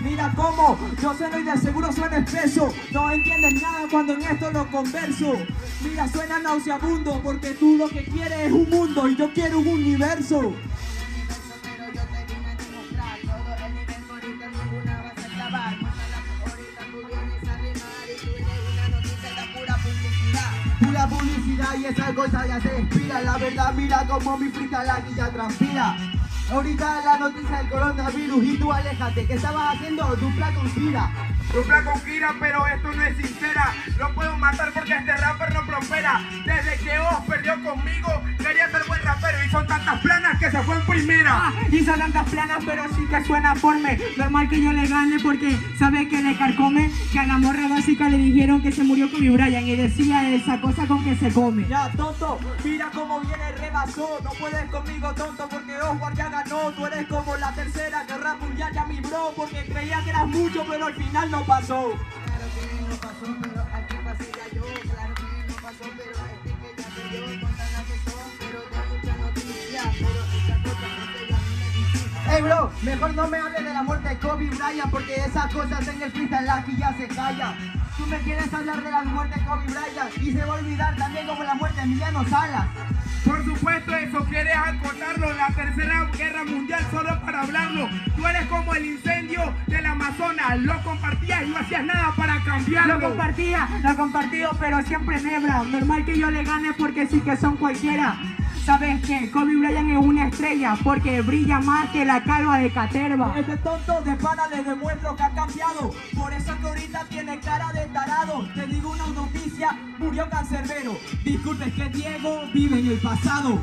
Mira cómo, yo sé y de seguro suena espeso. No entiendes nada cuando en esto lo converso. Mira, suena nauseabundo porque tú lo que quieres es un mundo y yo quiero un universo. Pura publicidad y esa cosa ya se inspira La verdad mira como mi freestyle aquí ya transpira Ahorita la noticia del coronavirus y tú aléjate Que estabas haciendo dupla con gira Dupla con Kira, pero esto no es sincera. Lo puedo matar porque este rapper no prospera. Desde que Oz perdió conmigo, quería ser buen rapero y son tantas planas que se fue en primera. Ah, hizo tantas planas, pero sí que suena forme. Normal que yo le gane porque sabe que le carcome. Que a la morra básica le dijeron que se murió con mi Brian y decía esa cosa con que se come. Ya, tonto, mira cómo viene el rebasó. No puedes conmigo, tonto, porque Oswald ya ganó. Tú eres como la tercera que rap ya mi bro. Porque creía que eras mucho, pero al final no pasó. Claro que no pasó, pero aquí pasé ya yo. Claro que no pasó, pero este que ya perdió. Contan las que son, pero de mucha noticia. Pero esta cosa no se medicina. Ey bro, mejor no me hables de la muerte de Kobe Bryant Porque esas cosas en el freestyle aquí ya se calla Tú me quieres hablar de la muerte de Kobe Bryant Y se va a olvidar también como la muerte de Emiliano Salas Por supuesto, eso quieres acotarlo. La tercera guerra mundial solo para hablarlo. Tú eres como el incendio del Amazonas. Lo compartías y no hacías nada para cambiarlo. Lo compartía, lo compartido, pero siempre nebra. Normal que yo le gane porque sí que son cualquiera. ¿Sabes qué? Kobe Bryant es una estrella porque brilla más que la calva de Caterva. Este tonto de pana le demuestro que ha cambiado. Por eso que ahorita tiene cara de tarado. Te digo una noticia, murió cancerbero. Disculpe, que Diego vive en el pasado. No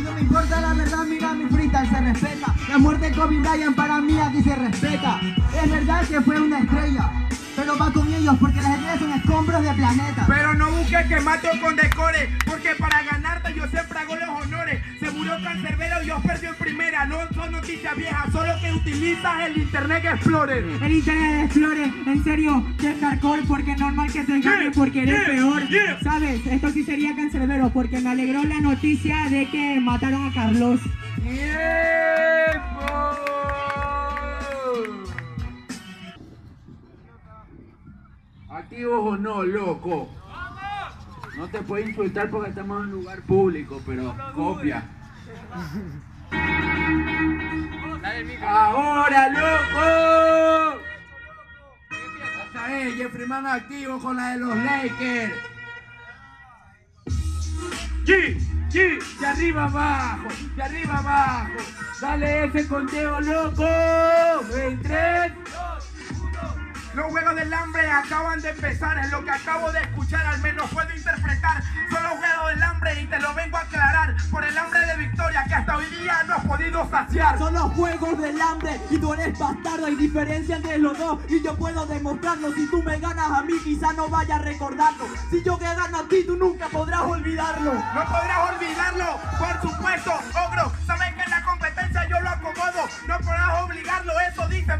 que. Me que importa la verdad, mira mi freestyle se respeta La muerte de Kobe Bryant para mí aquí se respeta Es verdad que fue una estrella Pero va con ellos porque las estrellas son escombros de planeta Pero no busques que mate o con decore, porque para ganarte yo siempre hago los honores. Se murió Cancerbero y yo perdió en primera. No son noticias viejas, solo que utilizas el Internet Explorer. El internet de Flores, en serio, que es hardcore porque es normal que te gane porque eres yeah, peor. yeah. ¿Sabes? Esto sí sería cancerbero porque me alegró la noticia de que mataron a Carlos. Activos o no, loco. No te puedo insultar porque estamos en un lugar público, pero copia. ¡Ahora, loco! Esa es Jeffrey Man activo con la de los Lakers. G, G, de arriba abajo, de arriba abajo. Dale ese conteo, loco. En tres. Los juegos del hambre acaban de empezar, lo que acabo de escuchar, al menos puedo interpretar. Son los juegos del hambre y te lo vengo a aclarar. Por el hambre de victoria que hasta hoy día no has podido saciar. Son los juegos del hambre y tú eres bastardo. Hay diferencia entre los dos y yo puedo demostrarlo. Si tú me ganas a mí, quizá no vaya a recordarlo. Si yo que gano a ti, tú nunca podrás olvidarlo. No podrás olvidarlo, por supuesto, ogro.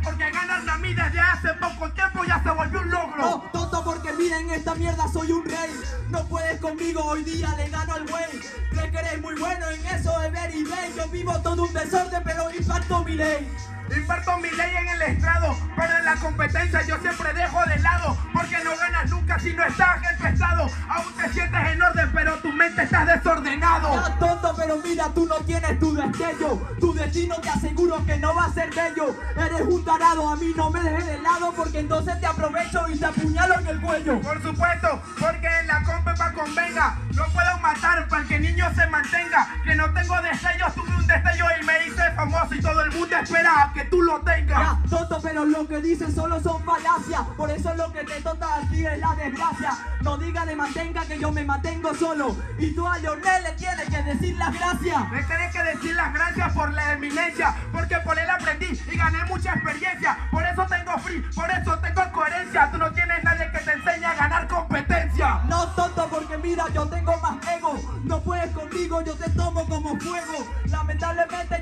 Porque ganan a mí desde hace poco tiempo ya se volvió un logro. No, tonto, porque miren esta mierda, soy un rey. No puedes conmigo, hoy día le gano al güey. Crees que eres muy bueno en eso de ver y ver. Yo vivo todo un desorden, pero impacto mi ley. Imparto mi ley en el estrado, pero en la competencia yo siempre dejo de lado, porque no ganas nunca si no estás estado. Aún te sientes en orden, pero tu mente está desordenado. Ya, tonto, pero mira, tú no tienes tu destello. Tu destino te aseguro que no va a ser bello. Eres un tarado, a mí no me dejes de lado, porque entonces te aprovecho y te apuñalo en el cuello. Por supuesto, porque en la compa pa' convenga, no puedo matar para que el niño se mantenga. Que no tengo destellos, tuve un destello y me hice famoso y todo el mundo espera a que tú lo tengas. Ya, tonto, pero lo que dicen solo son falacias. Por eso lo que te toca a ti es la desgracia. No diga de mantenga que yo me mantengo solo. Y tú a Leonel le tienes que decir las gracias. Me tienes que decir las gracias por la eminencia, porque por él aprendí y gané mucha experiencia. Por eso tengo free, por eso tengo coherencia. Tú no tienes nadie que te enseñe a ganar competencia. No tonto porque mira yo tengo más ego No puedes conmigo yo te tomo como fuego Lamentablemente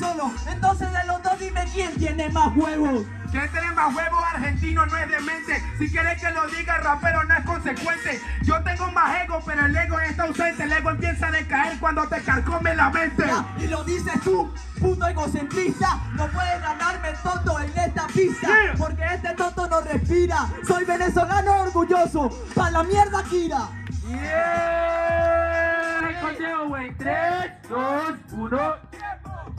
solo Entonces de los dos dime quién tiene más huevos. Que tiene más huevos argentino no es demente. Si quieres que lo diga, el rapero no es consecuente. Yo tengo más ego, pero el ego está ausente. El ego empieza a decaer cuando te carcome la mente. Y lo dices tú, puto egocentrista. No puedes ganarme tonto en esta pista. Yeah. Porque este tonto no respira. Soy venezolano orgulloso. Pa' la mierda, Kira. Yeah. Conteo, güey. 3, 2, 1.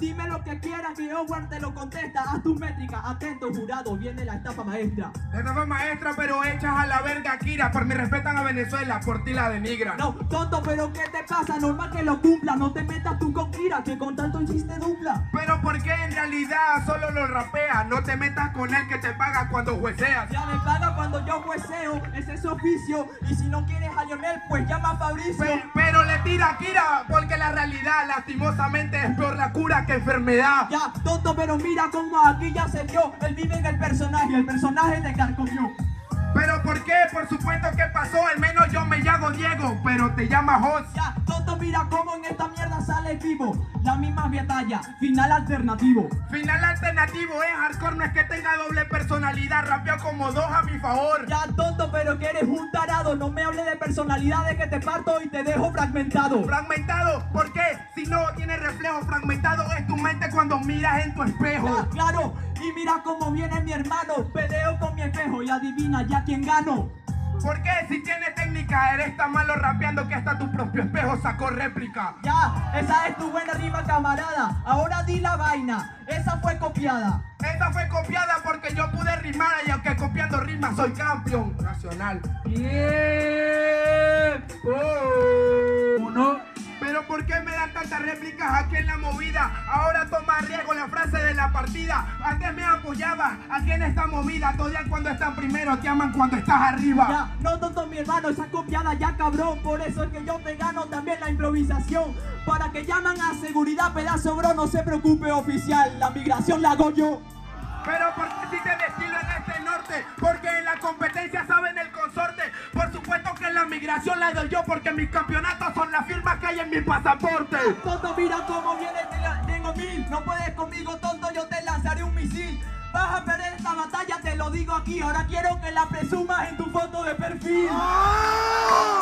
Dime lo que quieras que Howard te lo contesta. Haz tu métrica, atento jurado, viene la estafa maestra. Esta fue maestra, pero hechas a la verga, Kira. Por mi respetan a Venezuela, por ti la denigran. No, tonto, pero ¿qué te pasa? Normal que lo cumpla. No te metas tú con Kira, que con tanto chiste dupla. Pero ¿por qué en realidad solo lo rapea? No te metas con él que te paga cuando jueceas. Ya me paga cuando yo jueceo, ese es su oficio. Y si no quieres a Lionel, pues llama a Fabricio. Pe- Pero le tira a Kira, porque la realidad lastimosamente es peor la cura que enfermedad. Ya, tonto, pero mira cómo aquí ya se vio. Él vive en el personaje, el personaje te carcomió. Pero ¿por qué? Por supuesto que pasó, al menos yo me llamo Diego, pero te llamas Jos. Ya, mira cómo en esta mierda sale vivo. La misma batalla, final alternativo. Final alternativo es hardcore, no es que tenga doble personalidad, rapeo como dos a mi favor. Ya, tonto, pero que eres un tarado. No me hables de personalidades que te parto y te dejo fragmentado. Fragmentado, ¿por qué? Si no tiene reflejo, fragmentado es tu mente cuando miras en tu espejo. Ya, claro, y mira cómo viene mi hermano. Peleo con mi espejo y adivina ya quién gano. ¿Por qué? Si tiene técnica, eres tan malo rapeando que hasta tu propio espejo sacó réplica. Ya, esa es tu buena rima, camarada. Ahora di la vaina, esa fue copiada. Esta fue copiada porque yo pude rimar y aunque copiando rimas soy campeón nacional. Tiempo. Uno. Pero ¿por qué me dan tantas réplicas aquí en la movida? Ahora toma riesgo la frase de la partida. Antes me apoyaba aquí en esta movida. Odian cuando están primero, te aman cuando estás arriba. Ya, no tonto mi hermano, esa copiada ya cabrón. Por eso es que yo te gano también la improvisación. Para que llaman a seguridad, pedazo bro, no se preocupe oficial. La migración la hago yo. Pero ¿por qué si te destilo en este norte? Porque en la competencia saben el. Por supuesto que la migración la doy yo porque mis campeonatos son las firmas que hay en mi pasaporte. Tonto, mira cómo viene, te la- tengo mil. No puedes conmigo, tonto, yo te lanzaré un misil. Vas a perder esta batalla, te lo digo aquí. Ahora quiero que la presumas en tu foto de perfil. ¡Ah!